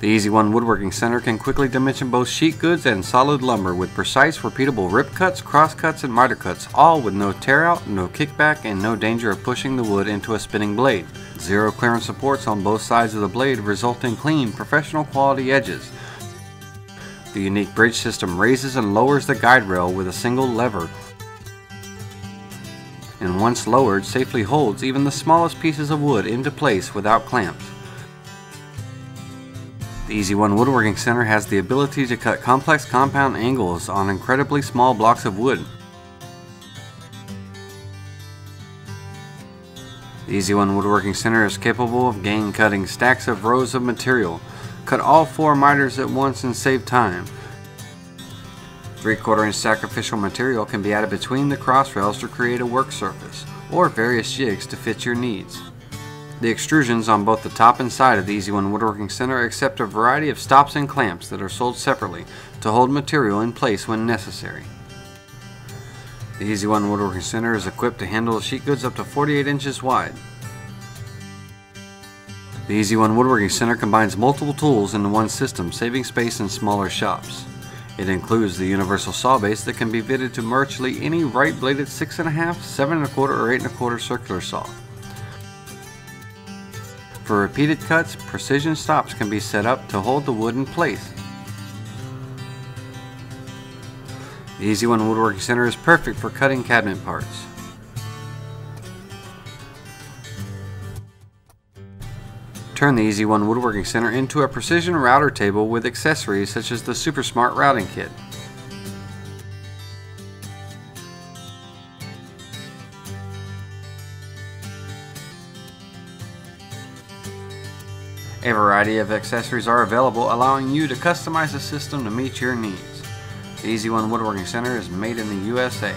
The EZ-One Woodworking Center can quickly dimension both sheet goods and solid lumber with precise, repeatable rip cuts, cross cuts, and miter cuts, all with no tear out, no kickback, and no danger of pushing the wood into a spinning blade. Zero clearance supports on both sides of the blade result in clean, professional quality edges. The unique bridge system raises and lowers the guide rail with a single lever and once lowered safely holds even the smallest pieces of wood into place without clamps. The EZ-One Woodworking Center has the ability to cut complex compound angles on incredibly small blocks of wood. The EZ-One Woodworking Center is capable of gang cutting stacks of rows of material. Cut all four miters at once and save time. 3 quarter inch sacrificial material can be added between the cross rails to create a work surface, or various jigs to fit your needs. The extrusions on both the top and side of the EZ-One Woodworking Center accept a variety of stops and clamps that are sold separately to hold material in place when necessary. The EZ-One Woodworking Center is equipped to handle sheet goods up to 48 inches wide. The EZ-One Woodworking Center combines multiple tools into one system, saving space in smaller shops. It includes the universal saw base that can be fitted to virtually any right bladed 6.5, 7 1/4, or 8 1/4 circular saw. For repeated cuts, precision stops can be set up to hold the wood in place. The EZ-One Woodworking Center is perfect for cutting cabinet parts. Turn the EZ-One Woodworking Center into a precision router table with accessories such as the Super Smart Routing Kit. A variety of accessories are available allowing you to customize the system to meet your needs. The EZ-One Woodworking Center is made in the USA.